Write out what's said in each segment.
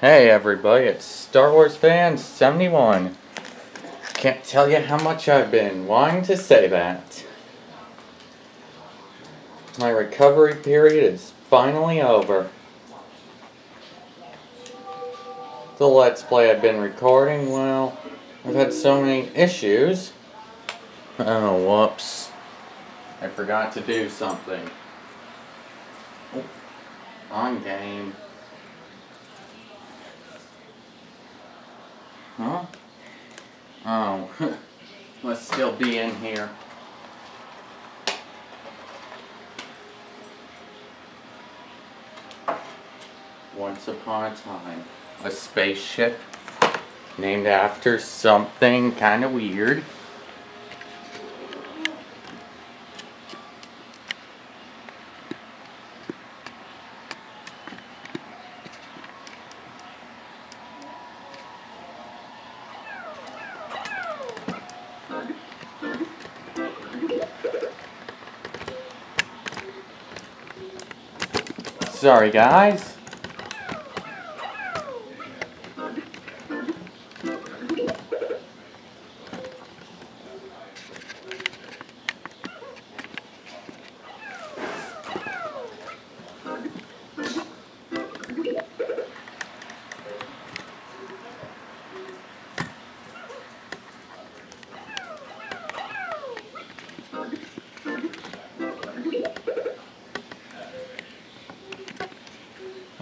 Hey everybody, it's Star Wars Fan 71. Can't tell you how much I've been wanting to say that. My recovery period is finally over. The Let's Play I've been recording, well, I've had so many issues. Oh, whoops. I forgot to do something. Oh, on game. Huh? Oh, must still be in here. Once upon a time, a spaceship named after something kind of weird. Sorry, guys.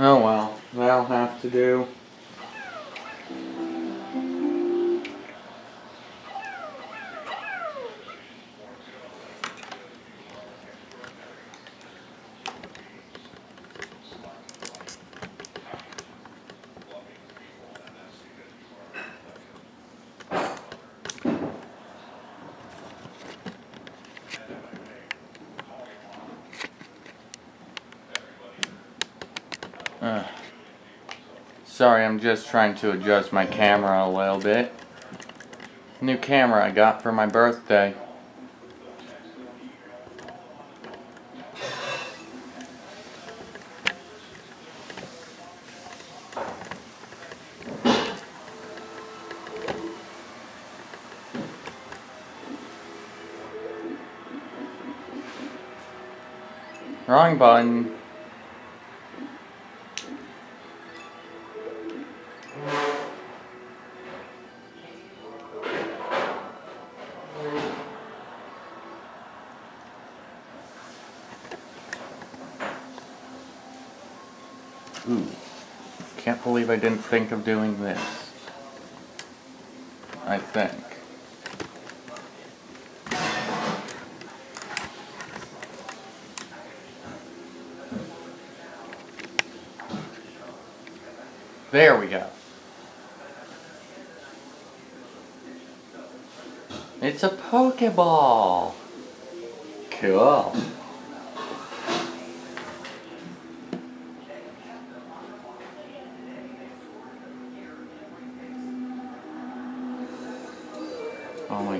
Oh well, that'll have to do. Sorry, I'm just trying to adjust my camera a little bit. New camera I got for my birthday. Wrong button. Believe I didn't think of doing this. I think. There we go. It's a Pokeball. Cool.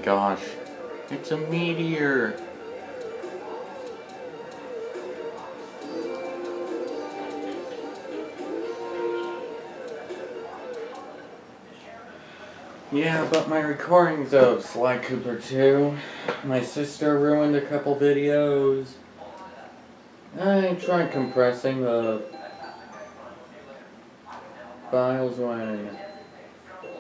Gosh. It's a meteor. Yeah, but my recordings of Sly Cooper 2, my sister ruined a couple videos. I tried compressing the files when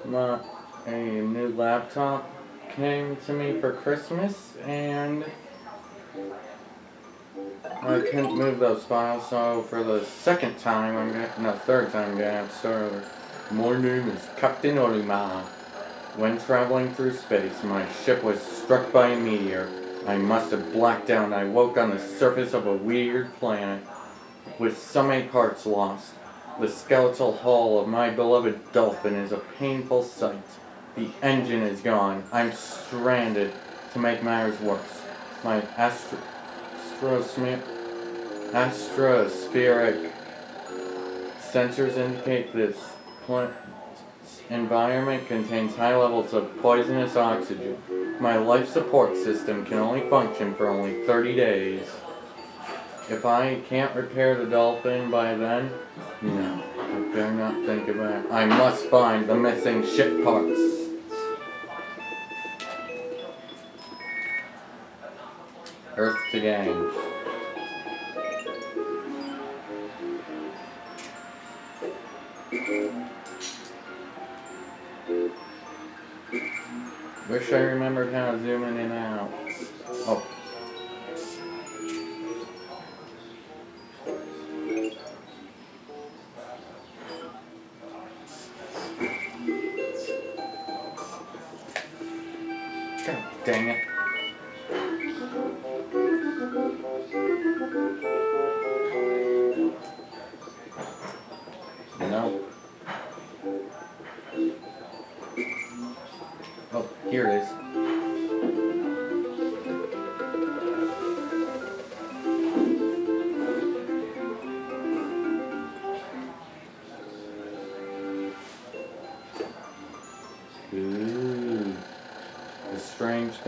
my a new laptop came to me for Christmas and I couldn't move those files so for the second time I'm gonna no third time I'm gonna have to start over. My name is Captain Olimar. When traveling through space, my ship was struck by a meteor. I must have blacked out I woke on the surface of a weird planet with so many parts lost. The skeletal hull of my beloved dolphin is a painful sight. The engine is gone. I'm stranded. To make matters worse, my astro astrospheric sensors indicate this environment contains high levels of poisonous oxygen. My life support system can only function for only 30 days. If I can't repair the dolphin by then, no. I dare not think of that. I must find the missing ship parts. To gain. Wish I remembered how to zoom in and out. Oh.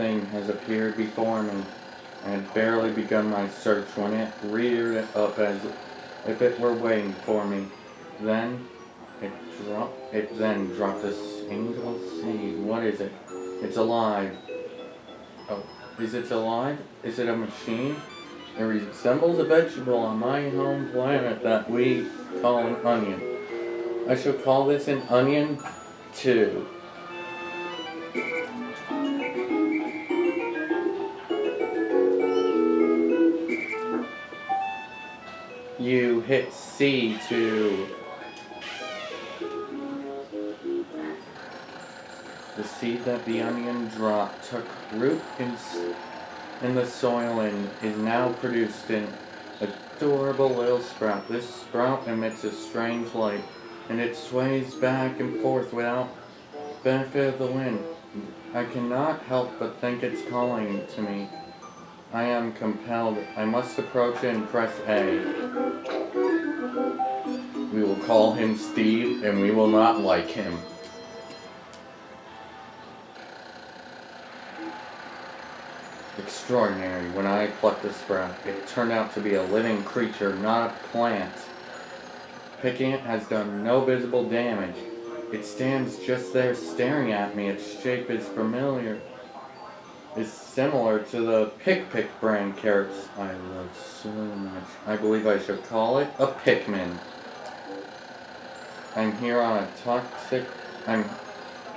Thing has appeared before me. I had barely begun my search when it reared up as if it were waiting for me. Then it dropped. It then dropped a single seed. What is it? It's alive. Oh, is it alive? Is it a machine? It resembles a vegetable on my home planet that we call an onion. I shall call this an onion too. You hit C to the seed that the onion dropped took root in, in the soil and is now produced in adorable little sprout. This sprout emits a strange light and it sways back and forth without benefit of the wind. I cannot help but think it's calling to me. I am compelled. I must approach it and press A. We will call him Steve, and we will not like him. Extraordinary. When I plucked the sprout, it turned out to be a living creature, not a plant. Picking it has done no visible damage. It stands just there staring at me. Its shape is familiar. Is similar to the Pikpik brand carrots I love so much. I believe I should call it a Pikmin. I'm here on a toxic. I'm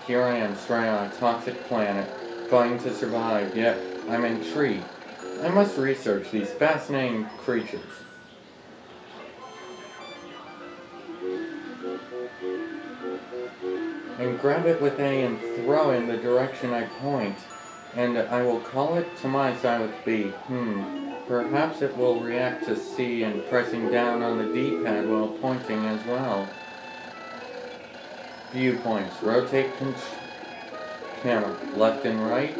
here. I am stranded on a toxic planet, fighting to survive. Yet I'm intrigued. I must research these fascinating creatures. Grab it with A and throw in the direction I. And I will call it to my side with B. Hmm. Perhaps it will react to C and pressing down on the D-pad while pointing as well. Viewpoints. Rotate camera left and right.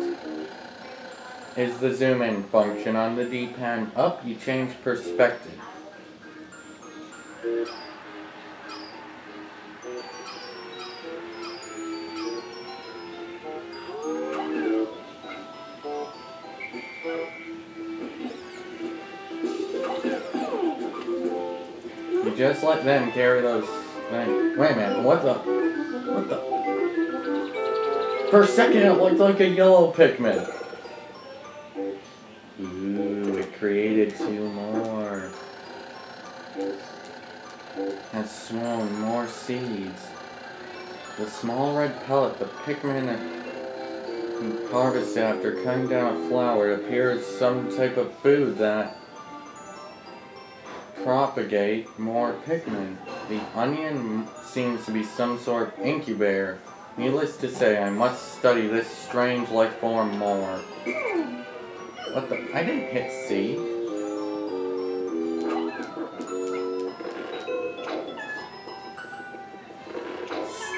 Is the zoom in function on the D-pad up? You change perspective. Just let them carry those things. Wait a minute, what the? What the? For a second it looked like a yellow Pikmin. Ooh, it created two more. Has sown more seeds. The small red pellet, the Pikmin harvested after cutting down a flower, appears some type of food that propagate more Pikmin. The onion seems to be some sort of incubator. Needless to say, I must study this strange life form more. What the? I didn't hit C.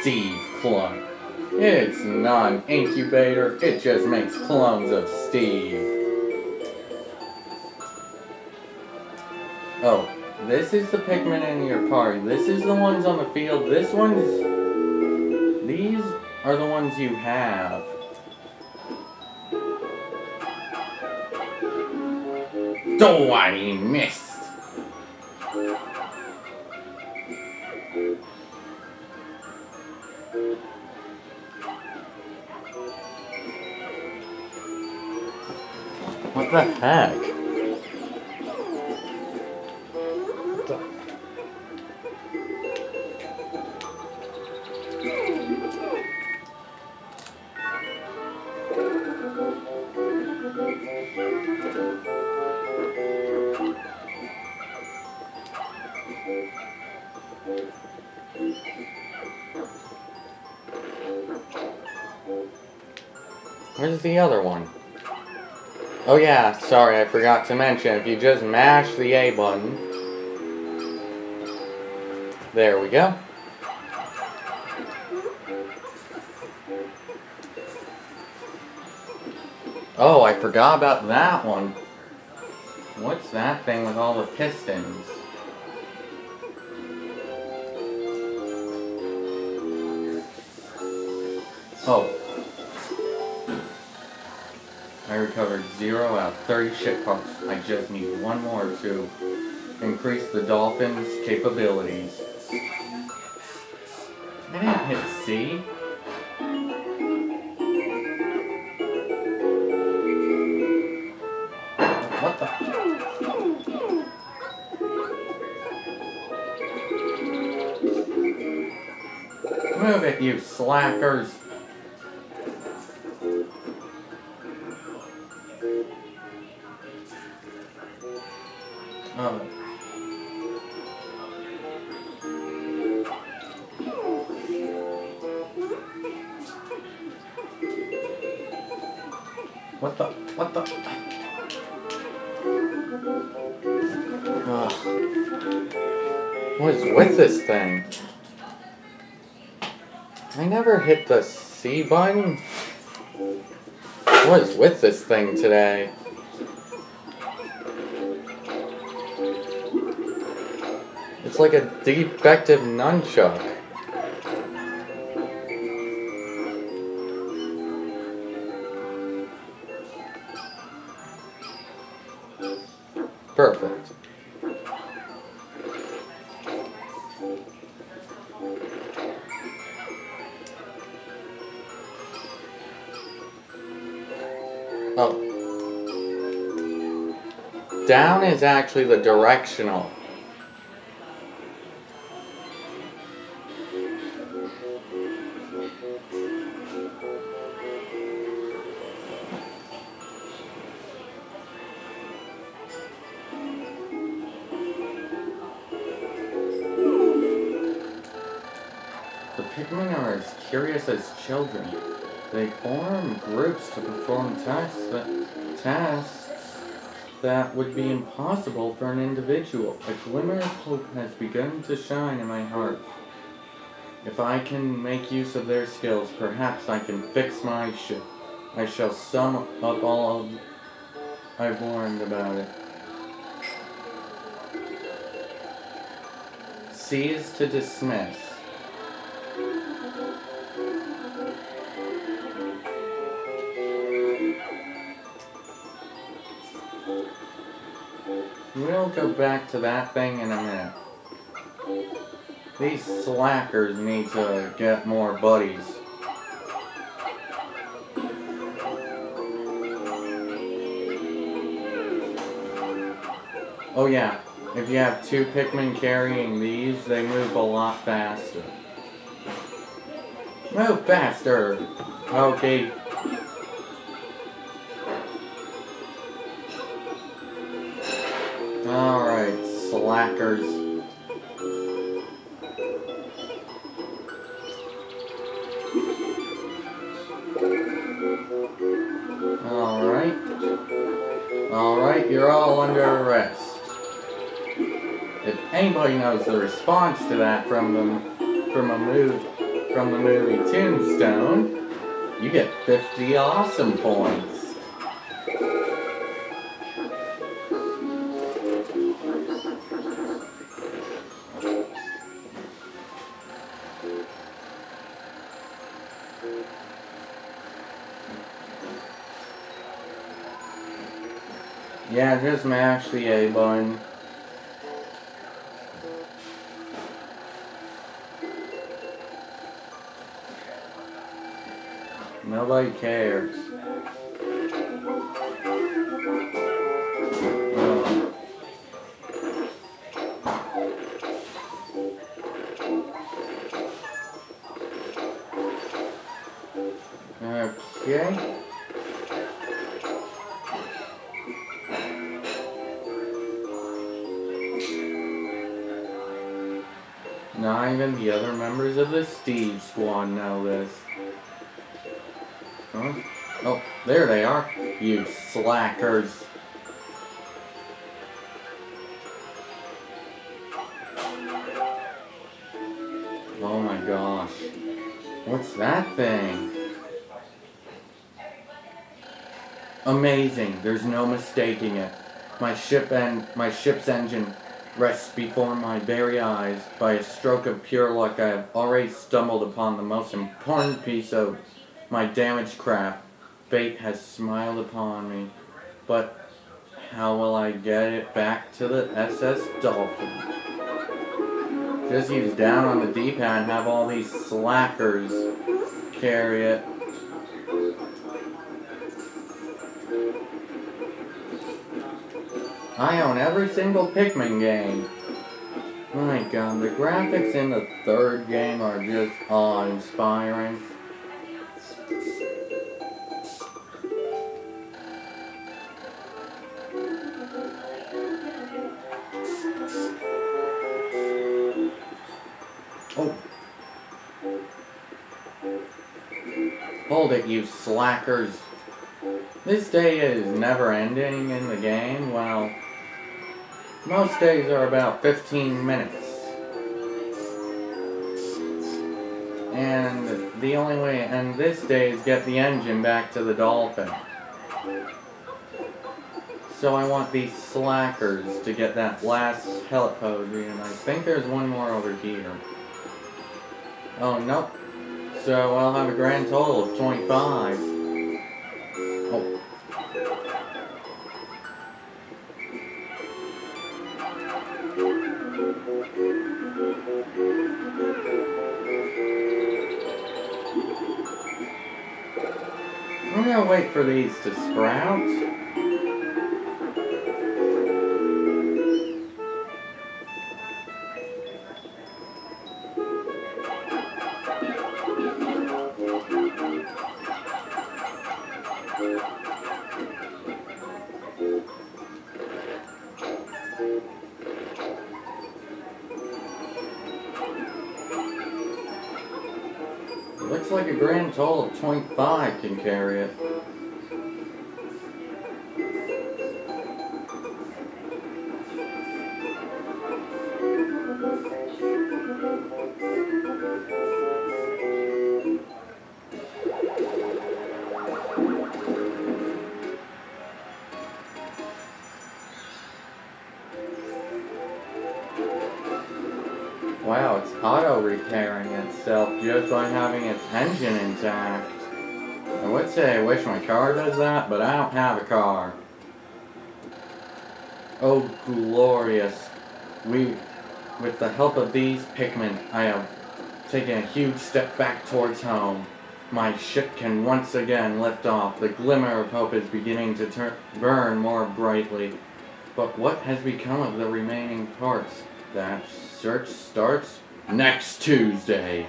Steve clone. It's not an incubator, it just makes clones of Steve. Oh, this is the Pikmin in your party. This is the ones on the field. This one's... These are the ones you have. Do I miss? What the heck? Where's the other one? Oh yeah, sorry, I forgot to mention, if you just mash the A button, there we go. Oh, I forgot about that one. What's that thing with all the pistons? Oh. I recovered 0 out of 30 ship parts. I just need one more to increase the dolphin's capabilities. I didn't hit C. What the? Move it, you slackers! What the? What the? Ugh. What is with this thing? I never hit the C button. What is with this thing today? It's like a defective nunchuck. Oh. Down is actually the directional. Tasks that, tasks that would be impossible for an individual. A glimmer of hope has begun to shine in my heart. If I can make use of their skills, perhaps I can fix my ship. I shall sum up all of I've learned about it. Cease to dismiss. Go back to that thing in a minute. These slackers need to get more buddies. Oh yeah, if you have two Pikmin carrying these, they move a lot faster. Move faster! Okay. Slackers. Alright. Alright, you're all under arrest. If anybody knows the response to that from the from a move from the movie Tombstone, you get 50 awesome points. Just mash the A button. Nobody cares. The other members of the Steve Squad know this. Huh? Oh, there they are. You slackers. Oh my gosh. What's that thing? Amazing. There's no mistaking it. My ship and my ship's engine rests before my very eyes. By a stroke of pure luck, I have already stumbled upon the most important piece of my damaged craft. Fate has smiled upon me. But how will I get it back to the SS Dolphin? Just use down on the D-pad and have all these slackers carry it. I own every single Pikmin game. My god, the graphics in the third game are just awe-inspiring. Oh. Hold it, you slackers. This day is never ending in the game. Well, most days are about 15 minutes. And the only way to end this day is get the engine back to the Dolphin. So I want these slackers to get that last pellet and I think there's one more over here. Oh, nope. So I'll have a grand total of 25. Gonna wait for these to sprout. Looks like a grand total of 25 can carry it. Wow, it's auto-repairing itself just by having its engine intact. I would say I wish my car does that, but I don't have a car. Oh, glorious. We, with the help of these Pikmin, I have taken a huge step back towards home. My ship can once again lift off. The glimmer of hope is beginning to turn, burn more brightly. But what has become of the remaining parts? That search starts next Tuesday.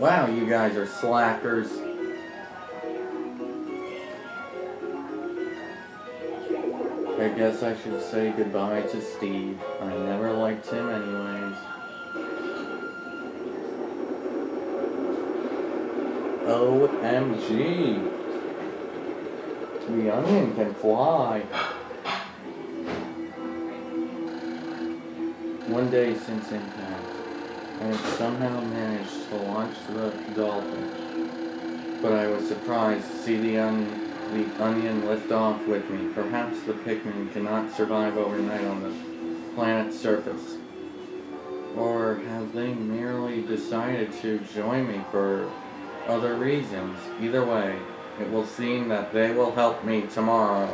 Wow, you guys are slackers. I guess I should say goodbye to Steve. I never liked him anyways. OMG. The onion can fly. One day since impact, I had somehow managed to launch the dolphin. But I was surprised to see the, the onion lift off with me. Perhaps the Pikmin cannot survive overnight on the planet's surface. Or have they merely decided to join me for other reasons. Either way, it will seem that they will help me tomorrow.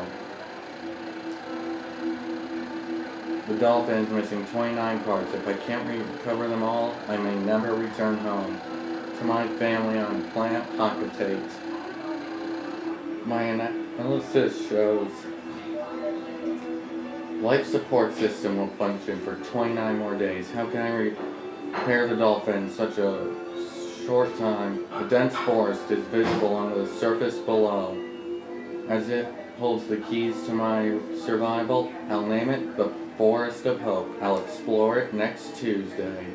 The dolphin is missing 29 parts. If I can't recover them all, I may never return home to my family on planet Hocotate. My analysis shows Life support system will function for 29 more days. How can I repair the dolphin such a short time? A dense forest is visible on the surface below. As it holds the keys to my survival, I'll name it the Forest of Hope. I'll explore it next Tuesday.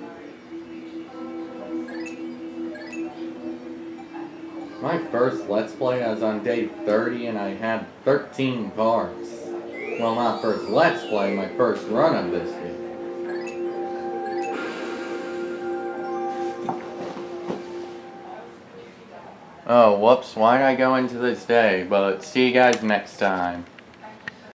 My first Let's Play, I was on day 30 and I had 13 parts. Well, not first Let's Play, my first run of this game. Oh, whoops, why did I go into this day? But see you guys next time.